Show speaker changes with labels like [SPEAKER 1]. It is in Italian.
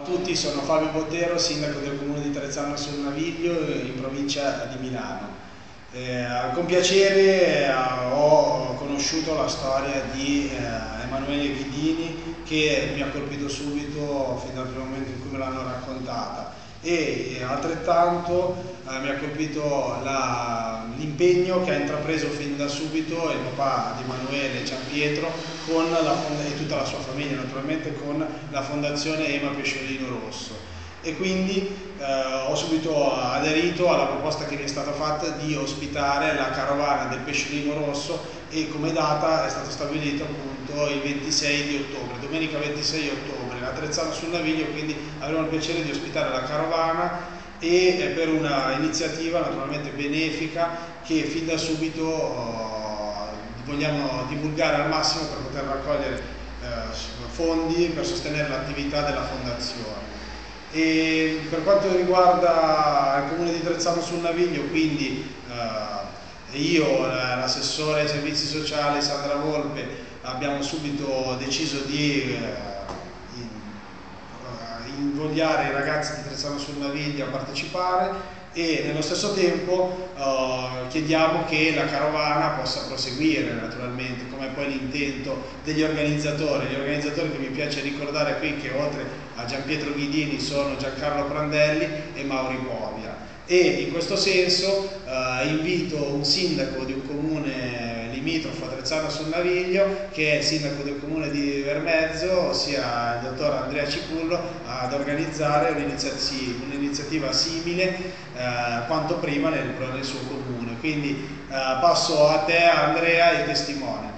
[SPEAKER 1] a tutti, sono Fabio Bottero, sindaco del comune di Trezzano sul Naviglio in provincia di Milano. Eh, con piacere eh, ho conosciuto la storia di eh, Emanuele Ghidini che mi ha colpito subito fin dal primo momento in cui me l'hanno raccontata e altrettanto eh, mi ha colpito l'impegno che ha intrapreso fin da subito il papà di Emanuele Giampietro con la, e tutta la sua famiglia naturalmente con la fondazione Ema Pesciolino Rosso. E quindi eh, ho subito aderito alla proposta che mi è stata fatta di ospitare la carovana del Pesciolino Rosso e come data è stato stabilito appunto il 26 di ottobre, domenica 26 ottobre, in Attrezzano sul Naviglio, quindi avremo il piacere di ospitare la carovana e eh, per una iniziativa naturalmente benefica che fin da subito eh, vogliamo divulgare al massimo per poter raccogliere eh, fondi per sostenere l'attività della fondazione. E per quanto riguarda il comune di Trezzano sul Naviglio, quindi eh, io, l'assessore ai servizi sociali Sandra Volpe, abbiamo subito deciso di eh, invogliare i ragazzi di Trezzano sul Naviglio a partecipare e nello stesso tempo uh, chiediamo che la carovana possa proseguire naturalmente come poi l'intento degli organizzatori. Gli organizzatori che mi piace ricordare qui che oltre a Gianpietro Ghidini sono Giancarlo Prandelli e Mauri Povia. E in questo senso uh, invito un sindaco di un comune limitrofo a Trezzano sul Naviglio che è il sindaco del comune di Vermezzo, ossia il dottor Andrea Cipullo, ad organizzare un'iniziativa simile eh, quanto prima nel, nel, suo comune. Quindi eh, passo a te Andrea i testimoni.